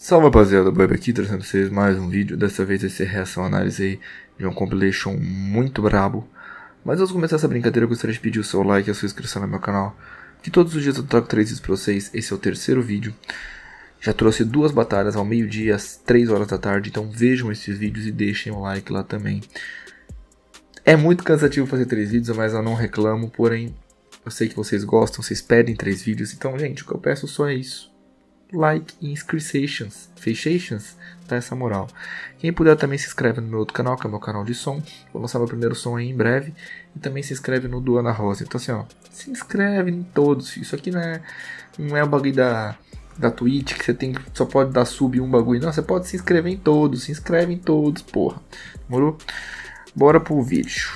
Salve rapaziada, Bob aqui trazendo pra vocês mais um vídeo, dessa vez ser reação análise aí de um compilation muito brabo. Mas antes de começar essa brincadeira eu gostaria de pedir o seu like e a sua inscrição no meu canal, que todos os dias eu trago três vídeos pra vocês, esse é o terceiro vídeo. Já trouxe duas batalhas ao meio-dia, às 3 horas da tarde, então vejam esses vídeos e deixem o like lá também. É muito cansativo fazer três vídeos, mas eu não reclamo, porém eu sei que vocês gostam, vocês pedem três vídeos, então gente, o que eu peço só é isso like e inscrições, fechations, tá essa moral. Quem puder também se inscreve no meu outro canal, que é o meu canal de som. Vou lançar meu primeiro som aí em breve. E também se inscreve no do Ana Rosa. Então assim, ó, se inscreve em todos. Isso aqui não é, não é o bagulho da, da Twitch que você tem só pode dar sub um bagulho. Não, você pode se inscrever em todos. Se inscreve em todos, porra. Demorou? Bora pro vídeo.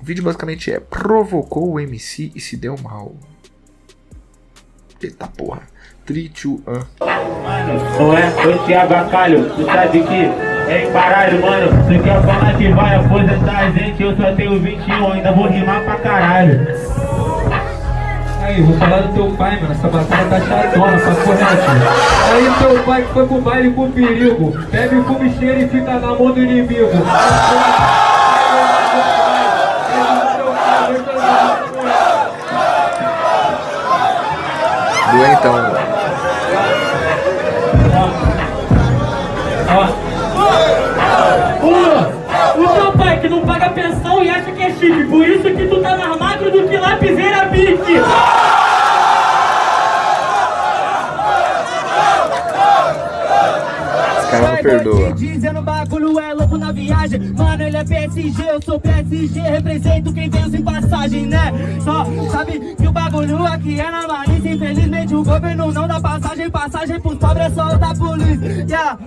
O vídeo basicamente é provocou o MC e se deu mal. Eita porra. 3, 2, 1. Não é? Ô Thiago Acalho, tu sabe que é caralho, mano. Tu quer falar que vai aposentar a gente? Eu só tenho 21, ainda vou rimar pra caralho. Aí, vou falar do teu pai, mano. Essa batalha tá chatona, tá correto. Aí, teu pai que foi pro baile com perigo. Bebe, come, cheiro e fica na mão do inimigo. Doentão. O, o teu pai que não paga pensão e acha que é chique, por isso que tu tá mais magro do que lapiseira bique. Cara não perdoa. Dizendo bagulho é louco na viagem Mano, ele é PSG, eu sou PSG Represento quem veio sem passagem, né? Só sabe que o bagulho aqui é na malícia Infelizmente o governo não dá passagem Passagem pros pobres é só o da polícia yeah.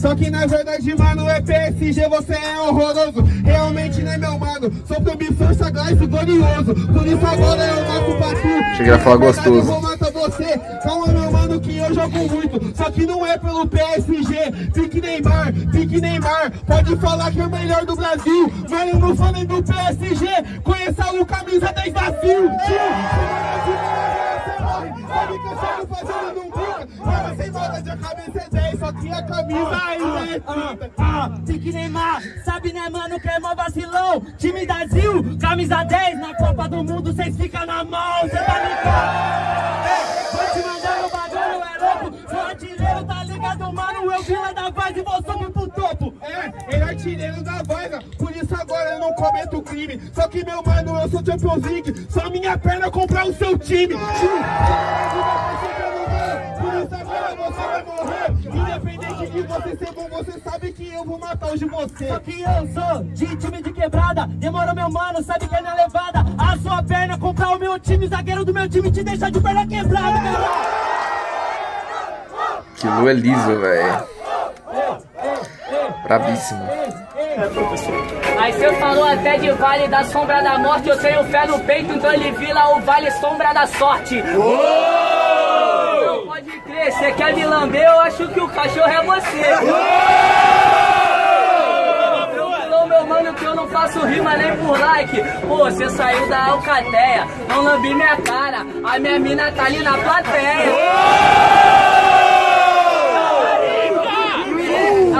Só que na verdade, mano, é PSG, você é horroroso. Realmente não é meu mano? Sou promissor, sagaz e glorioso. Por isso agora eu mato pra tu Cheguei a falar gostoso. Eu vou matar você. Calma, meu mano, que eu jogo muito. Só que não é pelo PSG Pique Neymar, pique Neymar. Pode falar que é o melhor do Brasil. Mas eu não sou nem do PSG Conheça o camisa 10 vazio Sabe que eu chego fazendo não brinca Cara, sem a cabeça é 10 Só que a camisa ainda. é 30 Ah, Pique Neymar, sabe né mano que é mó vacilão? Time da Zil, camisa 10 Na Copa do Mundo cês ficam na mão Cê tá ligado? Ei, Vou te mandar no bagulho, é louco? Sou artilheiro, tá ligado mano? Eu vila da paz e vou subir pro topo. É, ele é artilheiro da vaga, por isso agora eu não cometo crime. Só que meu mano, eu sou Champions League, só minha perna comprar o seu time. Por isso agora você vai morrer. Independente de você ser bom, você sabe que eu vou matar hoje você. Só que eu sou de time de quebrada Demorou meu mano, sabe que é na levada A sua perna, comprar o meu time Zagueiro do meu time te deixar de perna quebrada, Que Lu é liso, velho. Brabíssimo. Aí você falou até de Vale da Sombra da Morte, eu tenho fé no peito, então ele vira o Vale Sombra da Sorte. Não pode crer, você quer me lamber, eu acho que o cachorro é você. Eu meu mano, que eu não faço rima nem por like. Pô, você saiu da Alcateia, não lambi minha cara, a minha mina tá ali na plateia.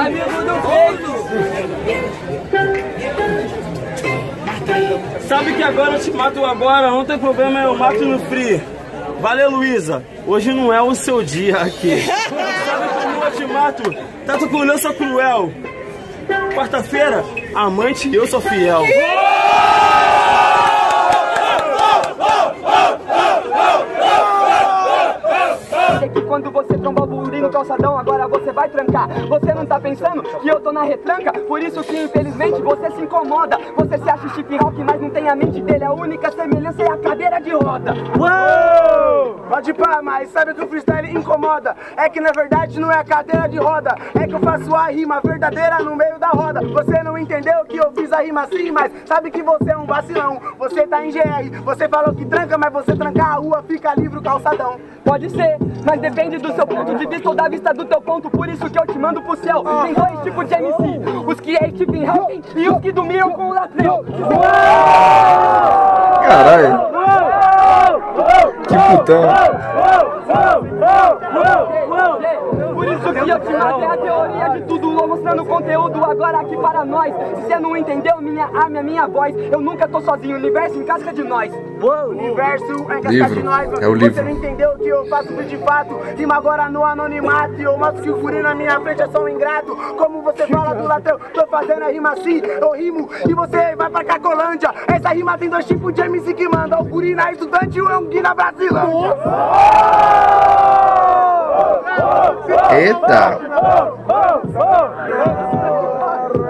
Amigo do peito. Sabe que agora eu te mato agora, não tem problema, eu mato no free. Valeu, Luísa. Hoje não é o seu dia aqui. Sabe como eu te mato? Tato com sou cruel. Quarta-feira, amante, eu sou fiel. Que quando você tromba o buri no calçadão, agora você vai trancar. Você não tá pensando que eu tô na retranca? Por isso que infelizmente você se incomoda. Você se acha chip rock, mas não tem a mente dele. A única semelhança é a cadeira de roda. Uou! Pode pá, mas sabe que o freestyle incomoda? É que na verdade não é a cadeira de roda, é que eu faço a rima verdadeira no meio da roda. Você não entendeu que eu fiz a rima assim, mas sabe que você é um vacilão. Você tá em GR, você falou que tranca, mas você trancar a rua fica livre o calçadão. Pode ser, mas depende do seu ponto de vista ou da vista do teu ponto. Por isso que eu te mando pro céu. Tem dois tipos de MC: os que é Stephen Hawking e os que dormiam com o Latrell. Caralho. Que putão. Te matei a teoria de tudo, vou mostrando conteúdo agora aqui para nós. Se você não entendeu minha arma, a minha voz, eu nunca tô sozinho, o universo encasca de nós. O universo é casca Livro. de nós. É o Você livro. não entendeu que eu faço de fato. Rima agora no anonimato. E eu mostro que o furi na minha frente é só um ingrato. Como você fala do latão, tô fazendo a rima assim. Eu rimo e você vai pra Cacolândia. Essa rima tem dois tipos de MC que manda. O furi na estudante e o Anguin na Brasilândia. Eita!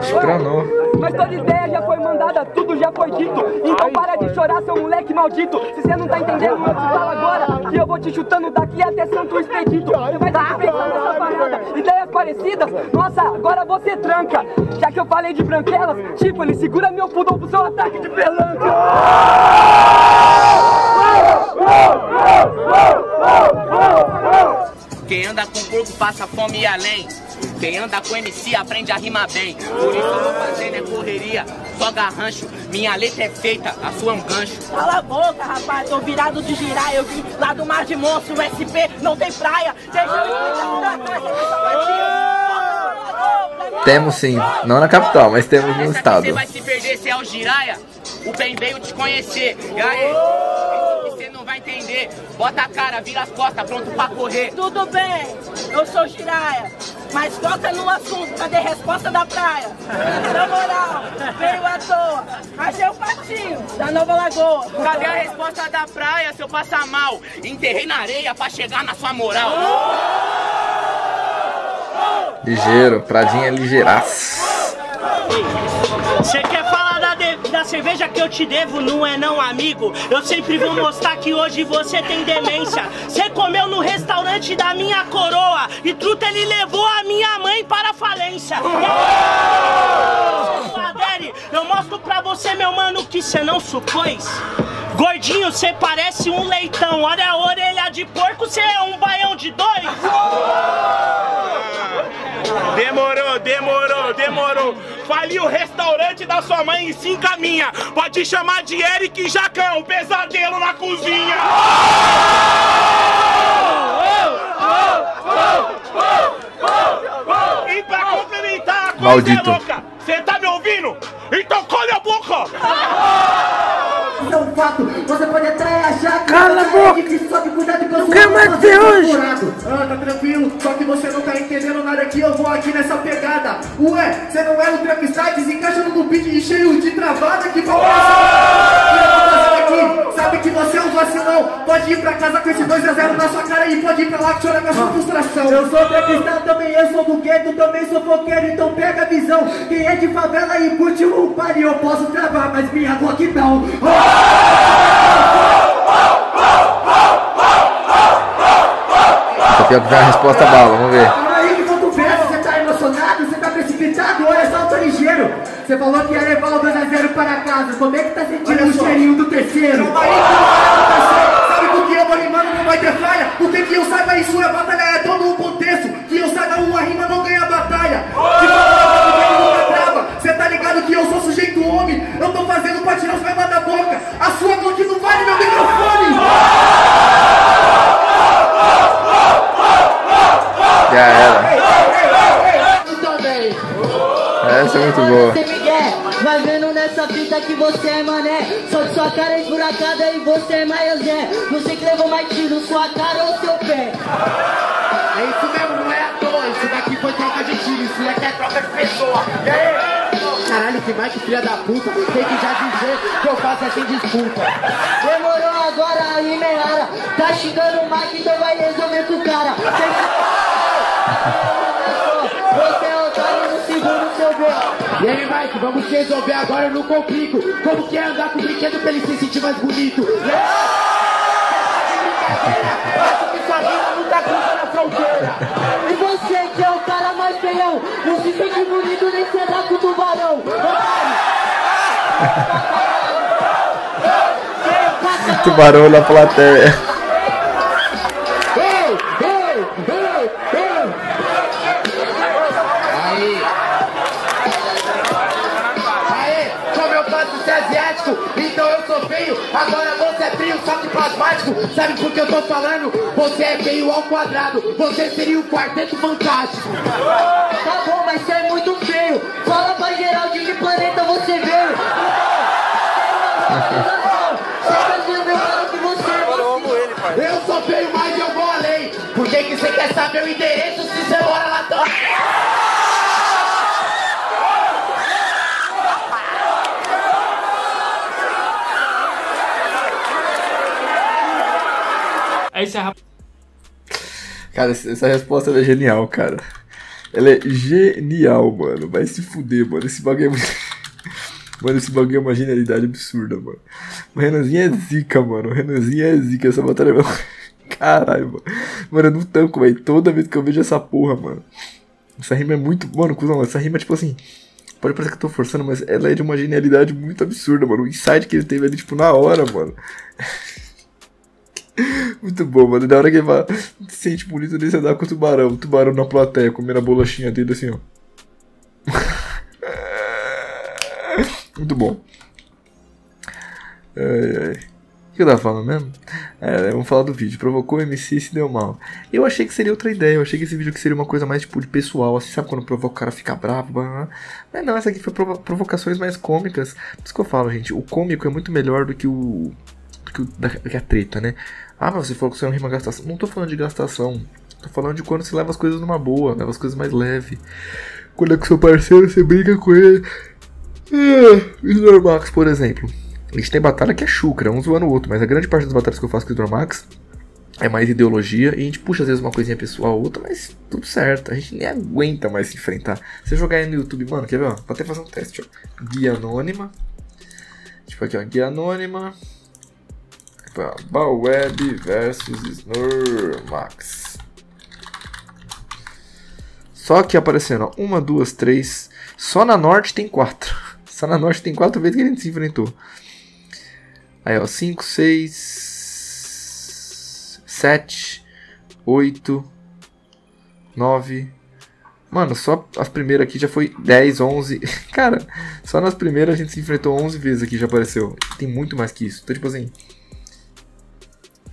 Espranou. Mas toda ideia já foi mandada, tudo já foi dito. Então para de chorar, seu moleque maldito. Se você não tá entendendo, eu te falo agora. Que eu vou te chutando daqui até Santo Expedito. Você vai estar pensando nessa parada. Ideias parecidas? Nossa, agora você tranca. Já que eu falei de branquelas, tipo, ele segura meu pudor pro seu ataque de pelanca. Quem anda com porco passa fome e além. Quem anda com MC aprende a rimar bem. Por isso eu vou fazendo é correria, só garrancho. Minha letra é feita, a sua é um gancho. Cala a boca, rapaz, tô virado de girar. Eu vim lá do Mar de Monstro, SP não tem praia. Deixa eu Temos sim, não na capital, mas temos no estado. Você vai se perder, se é o Jiraya. O bem veio te conhecer. E aí, entender. Bota a cara, vira as costas, pronto pra correr. Tudo bem, eu sou Jiraya. Mas foca no assunto, cadê a resposta da praia? Na moral, veio à toa. Achei o patinho da Nova Lagoa. Cadê a resposta da praia se eu passar mal? Enterrei na areia pra chegar na sua moral. Ligeiro, Pradinha ligeiraço. Você quer falar cerveja que eu te devo, não é não, amigo? Eu sempre vou mostrar que hoje você tem demência. Você comeu no restaurante da minha coroa e truta ele levou a minha mãe para a falência. Adere, eu mostro pra você, meu mano, que você não supôs. Gordinho, você parece um leitão. Olha a orelha de porco, você é um baião de dois. Demorou, demorou, demorou. Fali o restaurante da sua mãe e se encaminha. Pode chamar de Eric Jacão, pesadelo na cozinha. E pra complementar a coisa Maldito. é louca, você tá me ouvindo? Então colhe a boca! Fato, você pode até achar que Cala a você boca! é só que cuidado que eu sou quero mais ver hoje. Ah, tá tranquilo, só que você não tá entendendo nada aqui, eu vou aqui nessa pegada. Ué, você não é o Travistar, desencaixa no beat e cheio de travada que vai Sabe que você é um vacilão. Pode ir pra casa com esse 2x0 na sua cara e pode ir pra lá chorar com a sua frustração. Eu sou Travistar também, eu sou do gueto, também sou foqueiro, então pega a visão. Quem é de favela e curte o pare, eu posso travar, mas minha Glock não. Tá pior que vem a resposta bala, vamos ver. Você falou que ia levar o 2x0 para casa, como é que tá sentindo o cheirinho do terceiro? Calma aí, calma Sabe por que eu vou rimando não vai ter falha? Porque que eu saiba isso é batalha, é todo um contexto. Que eu saiba uma rima não ganha batalha. Que nunca trava, você tá ligado que eu sou sujeito homem. Eu tô fazendo pra tirar os verbas da boca. A sua mão que não vale meu microfone. Já era. Também. Essa é muito boa. Vai vendo nessa fita que você é mané. Só que sua cara é esburacada e você é maiozé. Não sei que levou mais tiro, sua cara ou seu pé. É isso mesmo, não é à toa. Isso daqui foi troca de tiro, isso daqui é troca de pessoa. E aí? Caralho, que mais que filha da puta. Tem que já dizer que eu faço é sem disputa Demorou agora a rima é rara Tá xingando o Mike, então vai resolver com o cara. Você é otário no segundo seu bem e aí, Mike, vamos resolver agora, não complico. Como que é andar com o brinquedo pra ele se sentir mais bonito? Aí? Acho que. E você, que é o cara mais feião, não se sente bonito nem se andar com o tubarão. Tubarão na plateia. Ei, ei, ei, ei. Aí. Aê, como eu faço ser asiático, plasmático, então eu sou feio. Agora você é Sabe por que eu tô falando? Você é feio ao quadrado. Você seria o quarteto fantástico. Tá bom, mas você é muito feio. Fala pra geral de que planeta você veio. Eu sou feio, mas eu vou além. Por que, que você quer saber o endereço se você mora lá dentro? É Cara, essa resposta é genial, cara. Ela é genial, mano. Vai se fuder, mano. Esse bagulho é muito. Mano, esse bagulho é uma genialidade absurda, mano. O Renanzinho é zica, mano. O Renanzinho é zica. Essa batalha é. Caralho, mano. Mano, eu não tanco, velho. Toda vez que eu vejo essa porra, mano. Essa rima é muito. Mano, cuzão, essa rima é tipo assim. Pode parecer que eu tô forçando, mas ela é de uma genialidade muito absurda, mano. O insight que ele teve ali, tipo, na hora, mano. Muito bom, mano. Da hora que ele fala, se sente bonito desse andar com o tubarão. O tubarão na plateia, comendo a bolachinha dele assim, ó. Muito bom. Ai, ai. O que eu tava falando mesmo? É, vamos falar do vídeo. Provocou o MC e se deu mal. Eu achei que seria outra ideia. Eu achei que esse vídeo aqui seria uma coisa mais tipo de pessoal. Assim, sabe quando provoca o cara fica bravo? blá, blá. Mas não, essa aqui foi provo- provocações mais cômicas. Por isso que eu falo, gente. O cômico é muito melhor do que o. do que, o, da, do que a treta, né? Ah, mas você falou que você não rima gastação. Não tô falando de gastação. Tô falando de quando você leva as coisas numa boa, leva as coisas mais leve. Quando é com seu parceiro, você brinca com ele. É, Snormax, por exemplo. A gente tem batalha que é chucra, um zoando o outro, mas a grande parte das batalhas que eu faço com o Snormax é mais ideologia e a gente puxa às vezes uma coisinha pessoal ou outra, mas tudo certo. A gente nem aguenta mais se enfrentar. Se eu jogar aí no YouTube, mano, quer ver? Ó? Vou até fazer um teste, ó. Guia anônima. Tipo aqui, ó. Guia anônima. Balweb versus Snormax. Só que aparecendo, ó. Uma, duas, três. Só na norte tem quatro. Só na norte tem quatro vezes que a gente se enfrentou. Aí, ó. Cinco, seis. Sete. Oito. Nove. Mano, só as primeiras aqui já foi 10, 11. Cara, só nas primeiras a gente se enfrentou 11 vezes aqui, já apareceu. Tem muito mais que isso. Então, tipo assim.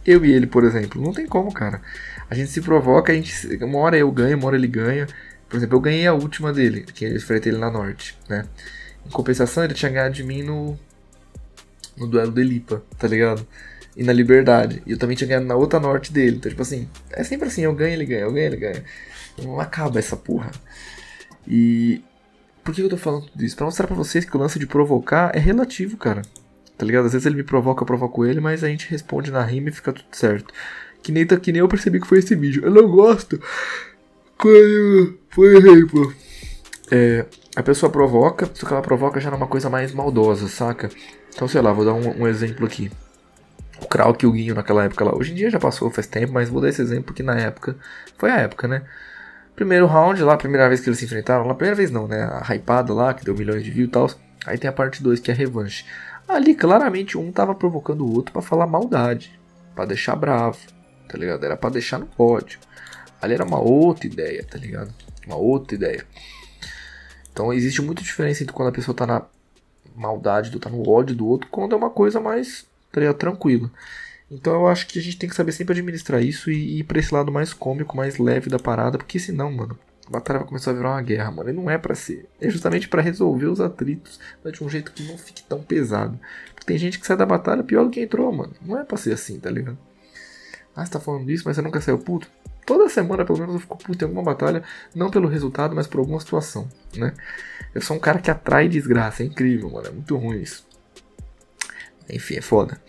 Eu e ele, por exemplo, não tem como, cara. A gente se provoca, a gente, uma hora eu ganho, uma hora ele ganha. Por exemplo, eu ganhei a última dele, que eu enfrentei ele na norte, né? Em compensação, ele tinha ganhado de mim no no duelo do Elipa, tá ligado? E na Liberdade. E eu também tinha ganhado na outra norte dele. Então, tipo assim, é sempre assim, eu ganho, ele ganha, eu ganho, ele ganha. Não acaba essa porra. E por que eu tô falando tudo isso? Pra mostrar pra vocês que o lance de provocar é relativo, cara. Tá ligado? Às vezes ele me provoca, eu provoco ele, mas a gente responde na rima e fica tudo certo. Que nem, que nem eu percebi que foi esse vídeo. Eu não gosto quando, por exemplo, é, a pessoa provoca, só que ela provoca já numa coisa mais maldosa, saca? Então, sei lá, vou dar um, um exemplo aqui. O Krauk e o Guinho naquela época lá. Hoje em dia já passou, faz tempo, mas vou dar esse exemplo porque na época. Foi a época, né? Primeiro round lá, primeira vez que eles se enfrentaram. Lá, primeira vez não, né? A hypada lá, que deu milhões de views e tal. Aí tem a parte 2, que é a revanche. Ali, claramente, um tava provocando o outro para falar maldade. para deixar bravo, tá ligado? Era para deixar no ódio. Ali era uma outra ideia, tá ligado? Uma outra ideia. Então existe muita diferença entre quando a pessoa tá na maldade, do tá no ódio do outro, quando é uma coisa mais tá tranquila. Então eu acho que a gente tem que saber sempre administrar isso e ir pra esse lado mais cômico, mais leve da parada, porque senão, mano, a batalha vai começar a virar uma guerra, mano. E não é para ser. É justamente para resolver os atritos mas de um jeito que não fique tão pesado. Porque tem gente que sai da batalha pior do que entrou, mano. Não é pra ser assim, tá ligado? Ah, você tá falando disso, mas você nunca saiu puto? Toda semana, pelo menos, eu fico puto em alguma batalha, não pelo resultado, mas por alguma situação, né? Eu sou um cara que atrai desgraça, é incrível, mano. É muito ruim isso. Enfim, é foda.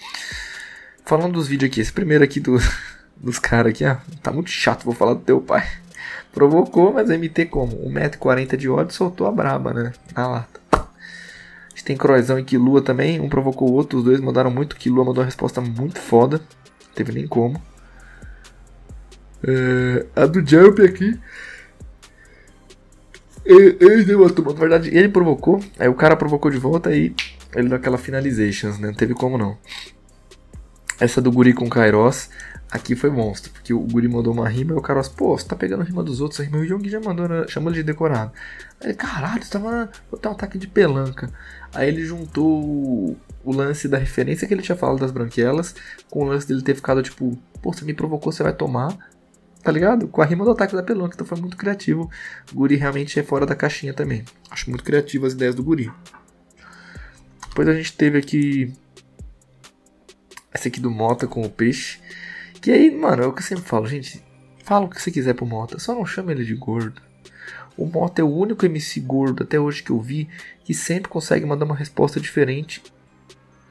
Falando dos vídeos aqui, esse primeiro aqui do, dos caras aqui, ah, tá muito chato, vou falar do teu pai. Provocou, mas MT como? 1,40m de ódio soltou a braba, né? Na lata. A gente tem Croizão e Kilua também. Um provocou o outro, os dois mandaram muito. Kilua mandou uma resposta muito foda. Não teve nem como. É, a do Jump aqui. Ele, ele deu uma turma. Na verdade, ele provocou. Aí o cara provocou de volta e ele deu aquela finalizations, né? Não teve como não. Essa do Guri com Kairos. Aqui foi monstro, porque o Guri mandou uma rima e o cara, pô, você tá pegando a rima dos outros, a rima o Young já mandou, né? chamou ele de decorado. Aí, caralho, você tava. Vou ter um ataque de pelanca. Aí ele juntou o, o lance da referência que ele tinha falado das branquelas com o lance dele ter ficado tipo, pô, você me provocou, você vai tomar. Tá ligado? Com a rima do ataque da pelanca, então foi muito criativo. O Guri realmente é fora da caixinha também. Acho muito criativo as ideias do Guri. Depois a gente teve aqui. Essa aqui do Mota com o peixe. Que aí, mano, é o que eu sempre falo, gente. Fala o que você quiser pro Mota, só não chama ele de gordo. O Mota é o único MC gordo até hoje que eu vi que sempre consegue mandar uma resposta diferente,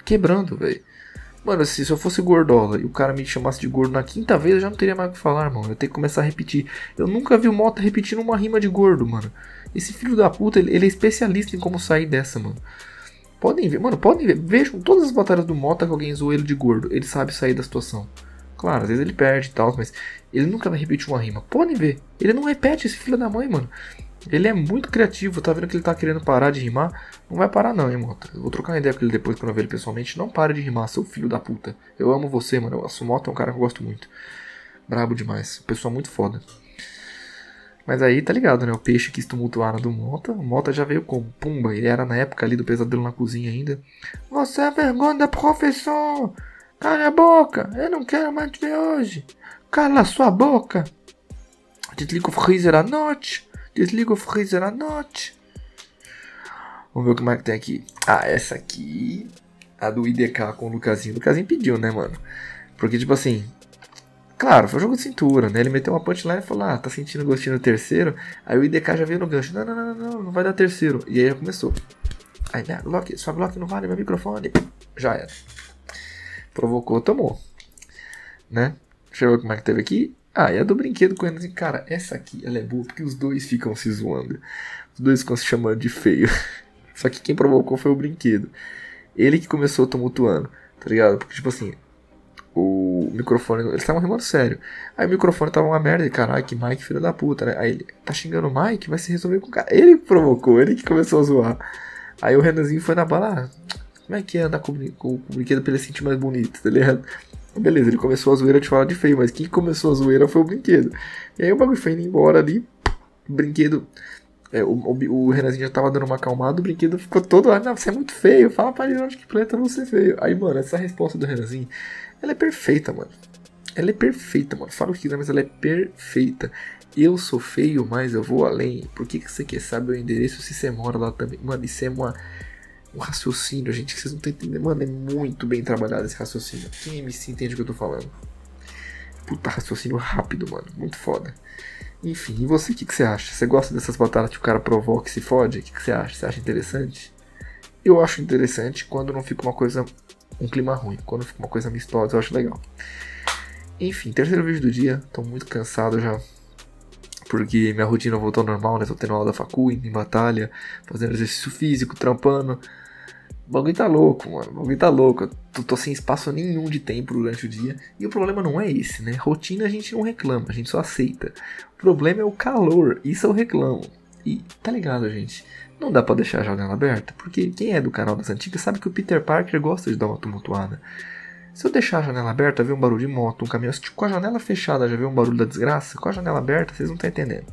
quebrando, velho. Mano, se, eu fosse gordola e o cara me chamasse de gordo na quinta vez, eu já não teria mais o que falar, mano. Eu tenho que começar a repetir. Eu nunca vi o Mota repetindo uma rima de gordo, mano. Esse filho da puta, ele, ele é especialista em como sair dessa, mano. Podem ver, mano, podem ver. Vejam todas as batalhas do Mota que alguém zoou ele de gordo. Ele sabe sair da situação. Claro, às vezes ele perde e tal, mas ele nunca vai repetir uma rima. Podem ver. Ele não repete esse filho da mãe, mano. Ele é muito criativo, tá vendo que ele tá querendo parar de rimar? Não vai parar não, hein, Mota. Eu vou trocar uma ideia com ele depois quando eu ver ele pessoalmente. Não para de rimar, seu filho da puta. Eu amo você, mano. O Mota é um cara que eu gosto muito. Brabo demais. Pessoa muito foda. Mas aí, tá ligado, né? O peixe quis tumultuar do Mota. O Mota já veio com pumba. Ele era na época ali do pesadelo na cozinha ainda. Você é vergonha professor! Cala a boca! Eu não quero mais te ver hoje! Cala sua boca! Desliga o freezer à noite! Desliga o freezer à noite! Vamos ver o que mais que tem aqui. Ah, essa aqui. A do IDK com o Lucasinho. O Lucasinho pediu, né, mano? Porque, tipo assim. Claro, foi um jogo de cintura, né? Ele meteu uma punchline e falou: Ah, tá sentindo gostinho do terceiro? Aí o IDK já veio no gancho: Não, não, não, não, não vai dar terceiro. E aí já começou. Aí, né? Lock, sua bloco não vale meu microfone. Já era provocou, tomou. Né? Deixa eu ver como é que teve aqui. Ah, e a do brinquedo com eles. Cara, essa aqui, ela é boa porque os dois ficam se zoando. Os dois ficam se chamando de feio. Só que quem provocou foi o brinquedo. Ele que começou tumultuando, tá ligado? Porque, tipo assim, o microfone. Eles estavam rimando sério. Aí o microfone tava uma merda. Caralho, que Mike, filho da puta, né? Aí ele tá xingando o Mike, vai se resolver com o cara. Ele provocou, ele que começou a zoar. Aí o Renanzinho foi na bala. Como é que é andar com, com, com o brinquedo pra ele sentir mais bonito, tá ligado? Beleza, ele começou a zoeira de falar de feio, mas quem começou a zoeira foi o brinquedo. E aí o bagulho foi indo embora ali, o brinquedo. É, o, o, o Renanzinho já tava dando uma acalmada, o brinquedo ficou todo lá, não, você é muito feio, fala pra ele onde que planeta você feio. Aí, mano, essa resposta do Renanzinho, ela é perfeita, mano. Ela é perfeita, mano. Fala o que quiser, mas ela é perfeita. Eu sou feio, mas eu vou além. Por que, que você quer saber o endereço se você mora lá também? Mano, isso é uma um raciocínio, gente, que vocês não estão entendendo. Mano, é muito bem trabalhado esse raciocínio. Quem MC entende o que eu tô falando? Puta, raciocínio rápido, mano. Muito foda. Enfim, e você, o que, que você acha? Você gosta dessas batalhas que o cara provoca e se fode? O que, que você acha? Você acha interessante? Eu acho interessante quando não fica uma coisa. um clima ruim. Quando fica uma coisa amistosa, eu acho legal. Enfim, terceiro vídeo do dia. Tô muito cansado já porque minha rotina voltou ao normal, né? Tô tendo aula da facu, indo em batalha, fazendo exercício físico, trampando. O bagulho tá louco, mano. O bagulho tá louco. Eu tô, tô, sem espaço nenhum de tempo durante o dia. E o problema não é esse, né? Rotina a gente não reclama, a gente só aceita. O problema é o calor, isso eu reclamo. E tá ligado, gente? Não dá para deixar a janela aberta, porque quem é do canal das antigas sabe que o Peter Parker gosta de dar uma tumultuada. Se eu deixar a janela aberta, ver um barulho de moto, um caminhão. Tipo, com a janela fechada, já vê um barulho da desgraça. Com a janela aberta, vocês não estão entendendo.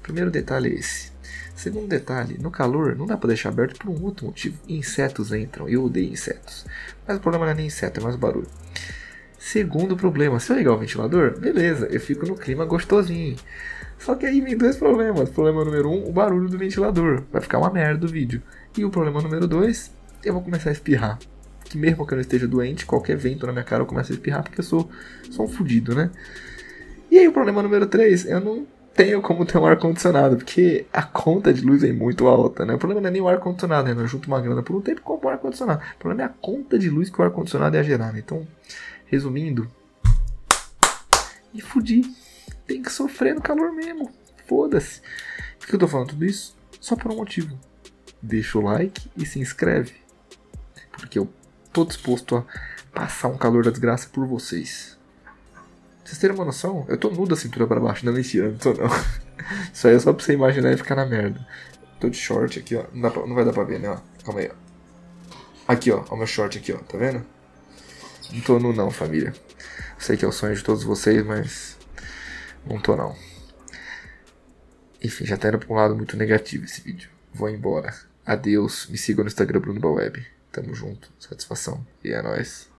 Primeiro detalhe é esse. Segundo detalhe, no calor não dá para deixar aberto por um outro motivo. Insetos entram. Eu odeio insetos. Mas o problema não é nem inseto, é mais barulho. Segundo problema, se eu ligar o ventilador, beleza, eu fico no clima gostosinho. Só que aí vem dois problemas. Problema número um, o barulho do ventilador. Vai ficar uma merda o vídeo. E o problema número dois, eu vou começar a espirrar que mesmo que eu não esteja doente, qualquer vento na minha cara eu começo a espirrar porque eu sou, sou um fudido, né? E aí o problema número 3, eu não tenho como ter um ar-condicionado, porque a conta de luz é muito alta, né? O problema não é nem o ar-condicionado, né? Eu junto uma grana por um tempo e compro um ar-condicionado. O problema é a conta de luz que o ar-condicionado ia gerar, né? Então, resumindo, me fudi. Tem que sofrer no calor mesmo. Foda-se. Por que eu tô falando tudo isso? Só por um motivo. Deixa o like e se inscreve. Porque eu tô disposto a passar um calor da desgraça por vocês. Vocês terem uma noção? Eu tô nu da cintura para baixo, não mentira, não tô não. Isso aí é só pra você imaginar e ficar na merda. Tô de short aqui, ó. Não, pra, não vai dar pra ver, né? Ó. Calma aí, ó. Aqui, ó. Ó o meu short aqui, ó. Tá vendo? Não tô nu não, família. Sei que é o sonho de todos vocês, mas não tô não. Enfim, já tá indo pra um lado muito negativo esse vídeo. Vou embora. Adeus. Me sigam no Instagram Bruno Baweb. Tamo junto. Satisfação. E é nóis.